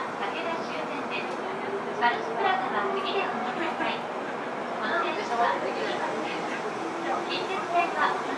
は武田終点です。バルスプラザは次でお乗りくさい。この電車は次に近鉄線は